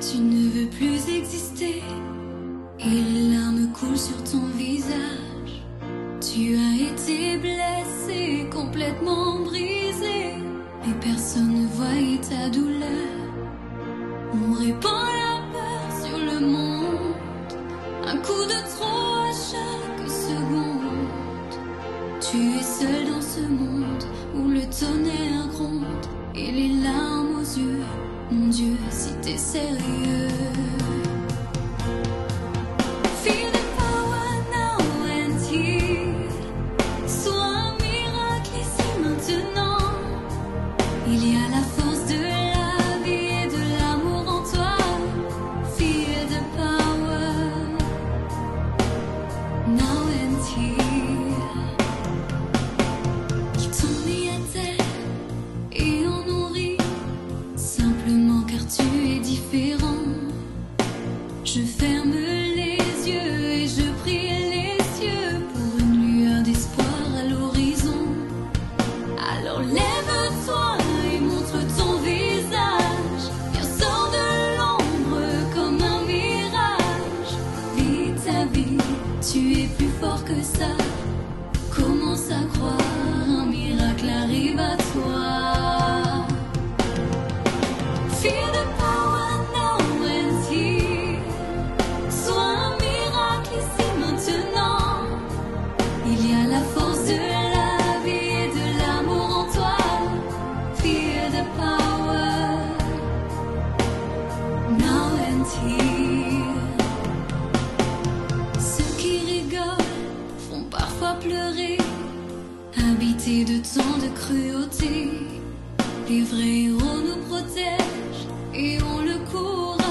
tu ne veux plus exister. Et les larmes coulent sur ton visage. Tu as été blessé, complètement brisé. Et personne ne voyait ta douleur. On répond Tu es seul dans ce monde où le tonnerre gronde et les larmes aux yeux. Mon Dieu, si t'es sérieux. remember Habité de tant de cruauté, les vrais héros nous protègent et on le courage.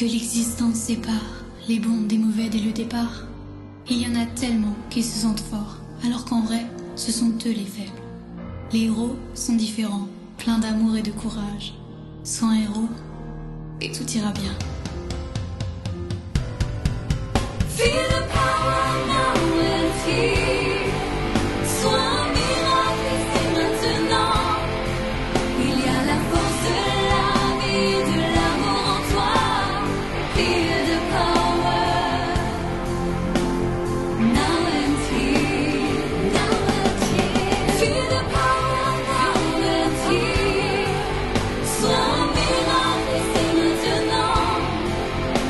que l'existence sépare les bons des mauvais dès le départ. Il y en a tellement qui se sentent forts, alors qu'en vrai, ce sont eux les faibles. Les héros sont différents, pleins d'amour et de courage. Sois héros et tout ira bien.